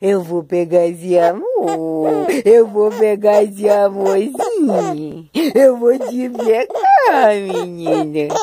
Eu vou pegar esse amor. Eu vou pegar esse amorzinho. Eu vou te pegar, menina.